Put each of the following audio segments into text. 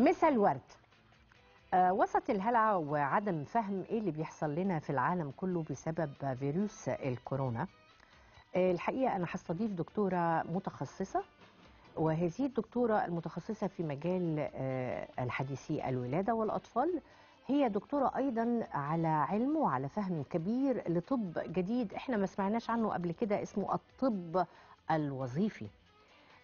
مسا الورد. آه، وسط الهلع وعدم فهم إيه اللي بيحصل لنا في العالم كله بسبب فيروس الكورونا آه، الحقيقة أنا هستضيف دكتورة متخصصة وهذه الدكتورة المتخصصة في مجال آه، الحديثي الولادة والأطفال هي دكتورة أيضا على علم وعلى فهم كبير لطب جديد إحنا ما سمعناش عنه قبل كده اسمه الطب الوظيفي.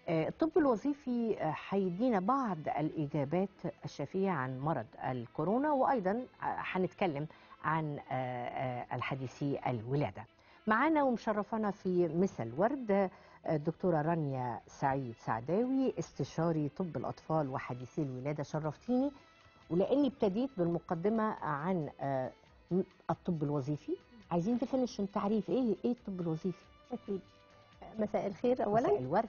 الطب الوظيفي هيدينا بعض الإجابات الشافية عن مرض الكورونا وأيضا هنتكلم عن آه، آه، الحديثي الولادة. معانا ومشرفانا في مسا الورد آه، الدكتورة رانيا سعيد سعداوي استشاري طب الأطفال وحديثي الولادة. شرفتيني. ولأني ابتديت بالمقدمة عن آه، الطب الوظيفي. عايزين تفنش التعريف. إيه إيه الطب الوظيفي؟ أكيد. مساء الخير مساء أولا الورد.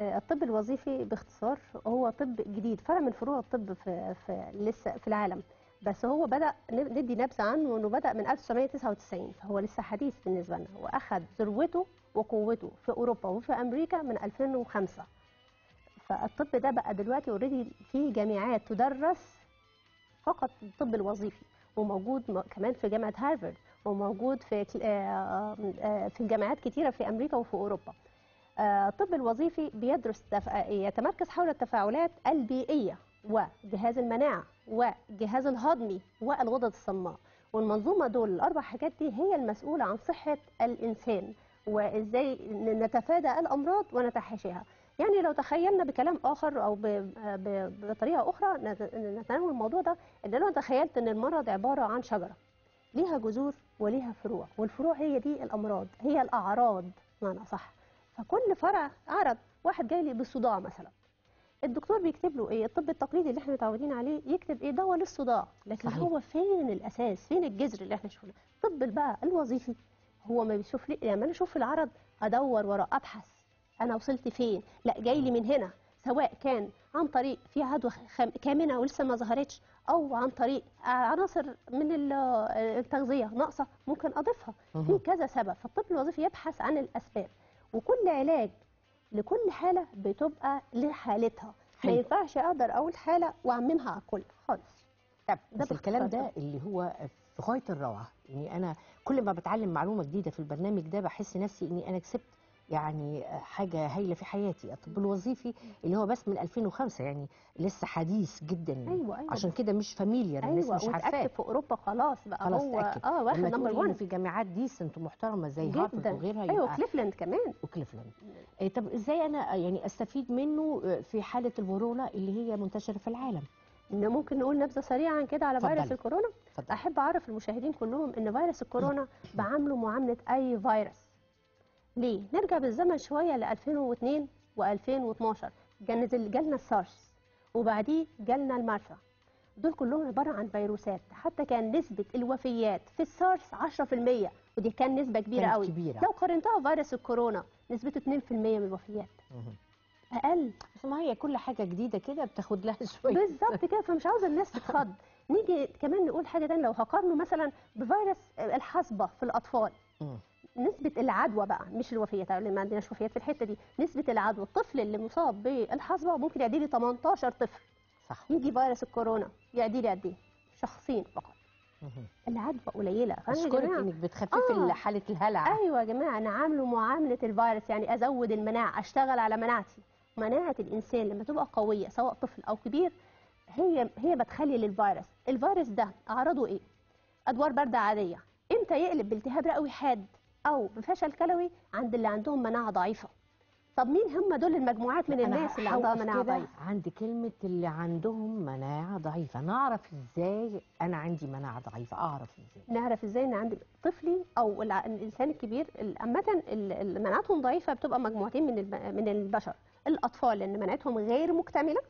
الطب الوظيفي باختصار هو طب جديد فرع من فروع الطب في, في لسه في العالم. بس هو بدأ ن- ندي نبذة عنه إنه بدأ من 1999 فهو لسه حديث بالنسبة لنا. وأخذ ذروته وقوته في أوروبا وفي أمريكا من 2005 فالطب ده بقى دلوقتي اوريدي في جامعات تدرس فقط الطب الوظيفي وموجود كمان في جامعة هارفارد وموجود في آه، آه، في جامعات كتيرة في أمريكا وفي أوروبا. آه، الطب الوظيفي بيدرس تف... يتمركز حول التفاعلات البيئية وجهاز المناعة والجهاز الهضمي والغدد الصماء. والمنظومة دول الأربع حاجات دي هي المسؤولة عن صحة الإنسان وإزاي نتفادى الأمراض ونتحاشاها. يعني لو تخيلنا بكلام آخر أو. ب... بطريقة أخرى نت- نتناول الموضوع ده. إن لو تخيلت إن المرض عبارة عن شجرة ليها جذور وليها فروع والفروع هي دي الأمراض هي الأعراض معنى صح. فكل فرع عرض واحد جاي لي بالصداع مثلا. الدكتور بيكتب له إيه؟ الطب التقليدي اللي إحنا متعودين عليه يكتب إيه؟ دواء للصداع. لكن صحيح. هو فين الأساس؟ فين الجذر اللي إحنا شفناه؟ الطب بقى الوظيفي. هو ما بيشوف لي لما أنا أشوف العرض أدور وراه أبحث. أنا وصلت فين؟ لا جاي لي من هنا. سواء كان عن طريق في عدوى خام- كامنة ولسه ما ظهرتش أو عن طريق عناصر من ال- التغذية ناقصة ممكن أضيفها. في. كذا سبب. فالطب الوظيفي يبحث عن الأسباب. وكل علاج لكل حالة بتبقى لحالتها ما. ينفعش أقدر أقول حالة وأعممها على الكل. خالص. طب ده بس الكلام ده اللي هو في غاية الروعة. يعني أنا كل ما بتعلم معلومة جديدة في البرنامج ده بحس نفسي إني أنا كسبت يعني حاجة هايلة في حياتي. الطب الوظيفي اللي هو بس من 2005 يعني لسه حديث جدا. أيوه أيوه عشان كده مش familiar الناس أيوه مش عارفاه. في أوروبا خلاص بقى خلاص هو اتاكد آه واخد number تقولي إنه 1 في جامعات decent ومحترمه زي هارفارد جدا. وغيرها أيوه يبقى كليفلاند كمان. وكليفلاند. إيه طب إزاي أنا يعني أستفيد منه في حالة الكورونا اللي هي منتشرة في العالم؟ إن ممكن نقول نبذة سريعه عن كده على. فيروس الكورونا. اتفضل أحب أعرف المشاهدين كلهم إن فيروس الكورونا بعامله معاملة أي فيروس. ليه؟ نرجع بالزمن شوية ل 2002 و2012 نزل جالنا السارس وبعديه جالنا المارسا دول كلهم عبارة عن فيروسات. حتى كان نسبة الوفيات في السارس 10% ودي كان نسبة كبيرة كانت قوي. كبيرة. لو قارنتها بفيروس الكورونا نسبته 2% من الوفيات. أقل. بس ما هي كل حاجة جديدة كده بتاخد لها شوية. بالظبط كده. فمش عاوزة الناس تتخض. نيجي كمان نقول حاجة تانية. لو هقارنه مثلا بفيروس الحصبه في الأطفال. مم. نسبة العدوى بقى مش الوفيات لأن ما عندناش وفيات في الحتة دي. نسبة العدوى الطفل اللي مصاب بالحصبة ممكن يعدي لي 18 طفل. صح. يجي فيروس الكورونا يعدي لي قد إيه؟ شخصين فقط. العدوى يا اشكرك إنك بتخففي آه. حالة الهلع. أيوه يا جماعة أنا عامله معاملة الفيروس يعني أزود المناعة أشتغل على مناعتي. مناعة الإنسان لما تبقى قوية سواء طفل أو كبير هي هي مدخلي للفيروس. الفيروس ده أعراضه إيه؟ أدوار برد عادية. إمتى يقلب بالتهاب رئوي حاد؟ أو بفشل كلوي عند اللي عندهم مناعة ضعيفة. طب مين هم دول المجموعات من الناس اللي عندها مناعة ضعيفة؟ عند كلمة اللي عندهم مناعة ضعيفة. نعرف إزاي أنا عندي مناعة ضعيفة. أعرف إزاي؟ نعرف إزاي إن عند طفلي أو الإنسان الكبير ال- عامة مناعتهم ضعيفة بتبقى مجموعتين من من البشر. الأطفال لأن مناعتهم غير مكتملة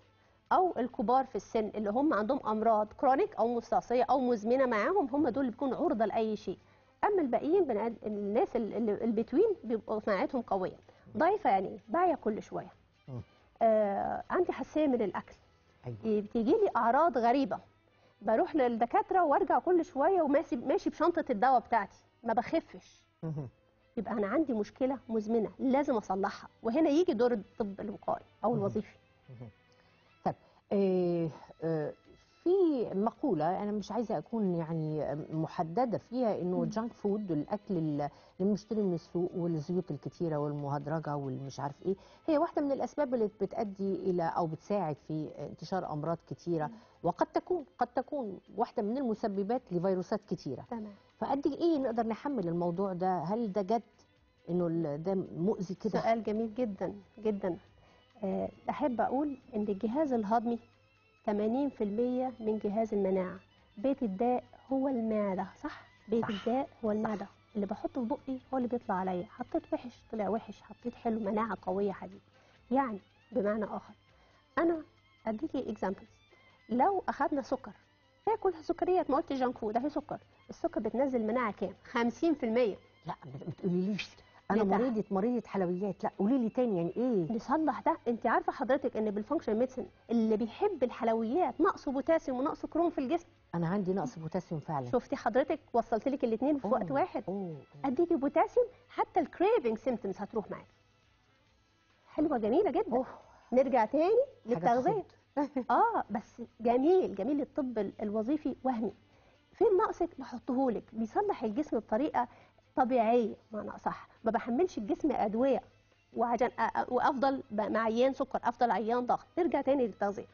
أو الكبار في السن اللي هم عندهم أمراض كرونيك أو مستعصية أو مزمنة معاهم هم دول اللي بيكونوا عرضة لأي شيء. أما الباقيين بني آد- الناس البتوين بيبقوا مناعتهم قوية ضعيفه يعني إيه؟ باعيه كل شوية. آه عندي حساسية من الأكل أيوه بتيجي لي أعراض غريبة بروح للدكاترة وأرجع كل شوية وماشي ماشي بشنطة الدواء بتاعتي ما بخفش. يبقى أنا عندي مشكلة مزمنة لازم أصلحها وهنا يجي دور الطب الوقائي أو. الوظيفي. طب آه، آه، في مقولة أنا مش عايزة أكون يعني محددة فيها إنه مم. الجانك فود الأكل اللي بنشتري من السوق والزيوت الكتيرة والمهدرجة والمش عارف إيه هي واحدة من الأسباب اللي بتؤدي إلى أو بتساعد في انتشار أمراض كتيرة وقد تكون قد تكون واحدة من المسببات لفيروسات كتيرة. تمام. فقد إيه نقدر نحمل الموضوع ده؟ هل ده جد؟ إنه ده مؤذي كده؟ سؤال جميل جدا جدا. آه، أحب أقول إن الجهاز الهضمي 80% من جهاز المناعة. بيت الداء هو المعدة صح؟ بيت صح. الداء هو المعدة. اللي بحطه في بقي هو اللي بيطلع عليا. حطيت وحش طلع وحش. حطيت حلو مناعة قوية حديد يعني بمعنى آخر أنا اديكي examples لو أخذنا سكر هي كلها سكريات؟ ما قلت junk food اهي سكر. السكر بتنزل مناعة كام؟ 50% لا ما تقوليليش أنا بتاع- مريضة مريضة حلويات. لا قولي لي تاني يعني إيه؟ نصلح ده. أنت عارفة حضرتك إن بال functional medicine اللي بيحب الحلويات نقصه بوتاسيوم ونقصه كروم في الجسم؟ أنا عندي نقص بوتاسيوم فعلا. شفتي حضرتك وصلت لك الاثنين في وقت واحد. أديكي بوتاسيوم حتى ال craving symptoms هتروح معاك حلوة جميلة جدا. أوه، نرجع تاني للتغذية. آه بس جميل جميل الطب ال- الوظيفي وهمي. فين ناقصك بحطهولك. بيصلح الجسم بطريقة طبيعيه معنى صح. ما بحملش الجسم أدوية. وعشان وأفضل ب- مع عيان سكر أفضل عيان ضغط. نرجع تاني للتغذية.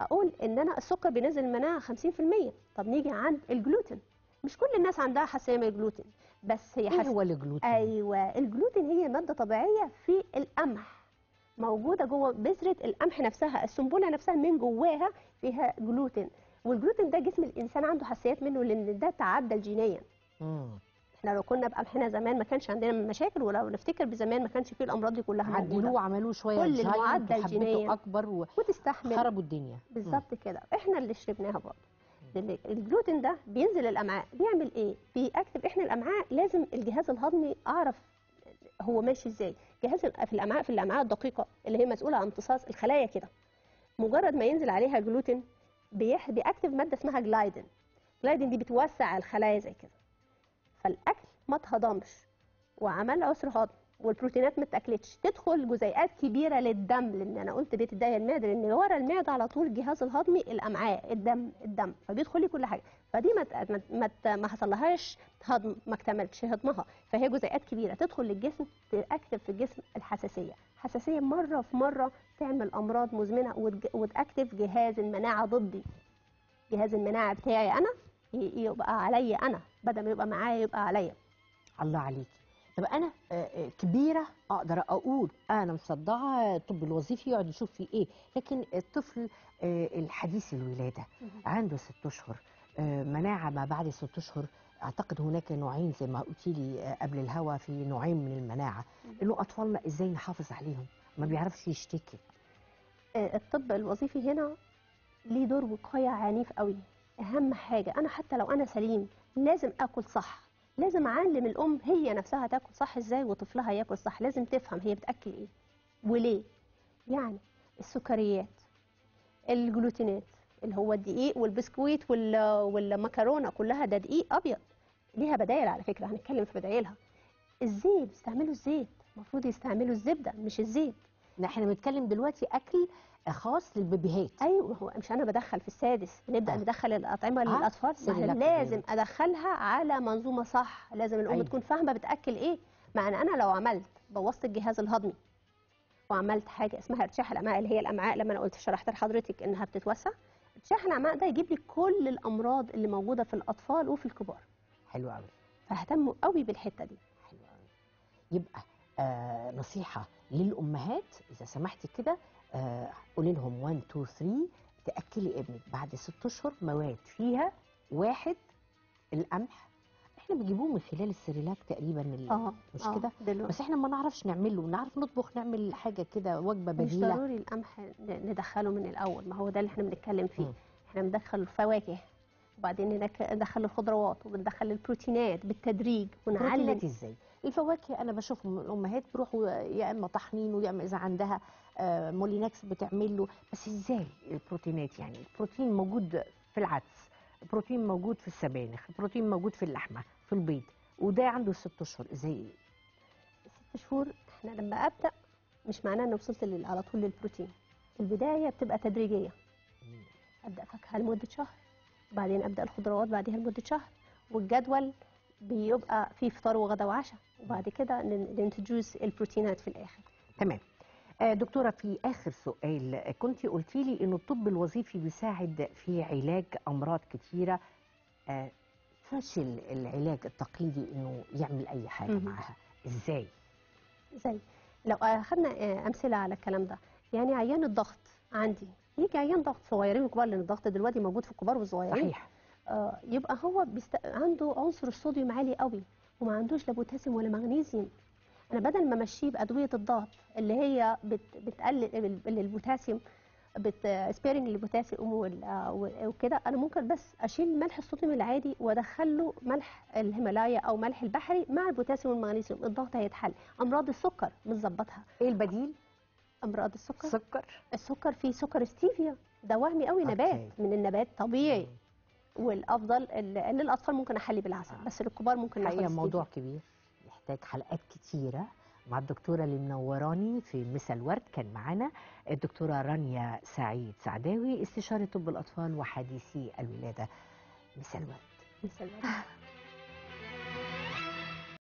أقول إن أنا السكر بينزل المناعه 50% طب نيجي عند الجلوتين. مش كل الناس عندها حساسية من الجلوتين. بس هي إيه حساسيه هو الجلوتين؟ أيوه. الجلوتين هي مادة طبيعية في القمح. موجودة جوه بذرة القمح نفسها. السنبلة نفسها من جواها فيها جلوتين. والجلوتين ده جسم الإنسان عنده حساسيات منه لأن ده تعدل جينيا. إحنا لو كنا بقمحنا زمان ما كانش عندنا مشاكل ولو نفتكر بزمان ما كانش فيه الأمراض دي كلها عدلوه عملوه شوية كل المعدل جينيا. أكبر وتستحمل. وخربوا الدنيا. بالظبط كده. إحنا اللي شربناها برضه. الجلوتين ده بينزل الأمعاء. بيعمل إيه؟ بيأكتف إحنا الأمعاء لازم الجهاز الهضمي أعرف هو ماشي إزاي. جهاز في الأمعاء في الأمعاء الدقيقة اللي هي مسؤولة عن امتصاص الخلايا كده. مجرد ما ينزل عليها gluten. بي activate مادة اسمها gliadin. gliadin دي بتوسع الخلايا زي كده. فالأكل ما اتهضمش وعمل عسر هضم والبروتينات ما اتاكلتش تدخل جزيئات كبيرة للدم لأن أنا قلت بيت الداء المعدة لأن ورا المعدة على طول الجهاز الهضمي الأمعاء الدم الدم. فبيدخل لي كل حاجة. فدي ما ما ما, حصلهاش هضم ما اكتملتش هضمها. فهي جزيئات كبيرة. تدخل للجسم ت activate في الجسم الحساسية. حساسية مرة في مرة تعمل أمراض مزمنة وتاكتف جهاز المناعة ضدي. جهاز المناعة بتاعي أنا يبقى عليا أنا بدل ما يبقى معايا يبقى عليا. الله عليكي طب أنا آه، آه، كبيرة أقدر أقول أنا مصدعة الطب الوظيفي يقعد يشوف في إيه؟ لكن الطفل آه، الحديث الولادة عنده ست أشهر مناعة ما بعد ست أشهر. أعتقد هناك نوعين زي ما قلتي لي قبل الهوا في نوعين من المناعة. انه أطفالنا إزاي نحافظ عليهم؟ ما بيعرفش يشتكي. الطب الوظيفي هنا ليه دور وقاية عنيف قوي. أهم حاجة أنا حتى لو أنا سليم لازم آكل صح. لازم أعلم الأم هي نفسها تاكل صح إزاي وطفلها ياكل صح لازم تفهم هي بتأكل إيه وليه. يعني السكريات الجلوتينات اللي هو الدقيق والبسكويت وال- والمكرونة كلها ده دقيق أبيض. ليها بدائل على فكرة هنتكلم في بدائلها الزيت بيستعملوا الزيت المفروض يستعملوا الزبدة مش الزيت. إحنا بنتكلم دلوقتي أكل خاص للبيبيهات أيوه هو مش أنا بدخل في السادس بنبدا آه. ندخل الأطعمة آه،. للأطفال أنا لازم. أدخلها على منظومة صح لازم الأم أيوة. تكون فاهمة بتأكل إيه مع ان أنا لو عملت بوظت الجهاز الهضمي وعملت حاجة اسمها ارتشاح الأمعاء اللي هي الأمعاء لما أنا قلت شرحت لحضرتك إنها بتتوسع ارتشاح الأمعاء ده يجيب لي كل الأمراض اللي موجودة في الأطفال وفي الكبار حلو قوي فاهتموا قوي بالحتة دي حلو قوي يبقى آه نصيحة للأمهات إذا سمحتي كده قولي لهم 1 2 3 تأكلي ابنك. بعد ست أشهر مواد فيها واحد القمح. إحنا بنجيبوه من خلال السريلاك تقريبا آه مش آه، كده؟ بس إحنا ما نعرفش نعمله. نعرف نطبخ نعمل حاجة كده وجبة مش بديلة. ضروري القمح ندخله من الأول. ما هو ده اللي إحنا بنتكلم فيه. مم. إحنا بندخل الفواكه. وبعدين ندك- ندخل الخضروات وبندخل البروتينات بالتدريج ونعلم. إزاي؟ الفواكه أنا بشوف الأمهات بيروحوا يا إما طحنين ويا إما إذا عندها آه، مولينكس بتعمل له. بس إزاي البروتينات يعني؟ البروتين موجود في العدس البروتين موجود في السبانخ البروتين موجود في اللحمة في البيض وده عنده ست أشهر. إزاي؟ ست شهور إحنا لما أبدأ مش معناه ان وصلت على طول للبروتين. البداية بتبقى تدريجية. أبدأ فاكهة لمدة شهر. بعدين أبدأ الخضروات بعدها لمدة شهر والجدول بيبقى فيه فطار وغدا وعشاء وبعد كده ننتجوز البروتينات في الآخر. تمام. آه، دكتورة في آخر سؤال كنت قلتي لي إنه الطب الوظيفي بيساعد في علاج أمراض كتيرة. آه، فشل العلاج التقليدي إنه يعمل أي حاجة مهم. معاها إزاي؟ زي لو أخذنا آه، أمثلة على الكلام ده. يعني عيان الضغط عندي يجي عيان ضغط صغيرين وكبار لأن الضغط دلوقتي موجود في الكبار والصغيرين. صحيح. آه يبقى هو بيست... عنده عنصر الصوديوم عالي قوي وما عندوش لا بوتاسيوم ولا مغنيسيوم. أنا بدل ما أمشيه بأدوية الضغط اللي هي بت... بتقلل ال- البوتاسيوم بت sparing للبوتاسيوم وال- آه، وكده أنا ممكن بس أشيل ملح الصوديوم العادي وادخله ملح الهيمالايا أو ملح البحري مع البوتاسيوم والمغنيسيوم. الضغط هيتحل. أمراض السكر بنظبطها إيه البديل؟ أمراض السكر. سكر. السكر فيه سكر ستيفيا. ده وهمي قوي نبات okay. من النبات طبيعي. والأفضل ال- للاطفال ممكن أحلي بالعسل آه. بس للكبار ممكن ناخد ستيفيا. موضوع كبير. يحتاج حلقات كتيرة مع الدكتورة اللي منوراني في مسا الورد. كان معانا الدكتورة رانيا سعيد سعداوي استشارة طب الأطفال وحديثي الولادة. مسا الورد. مثل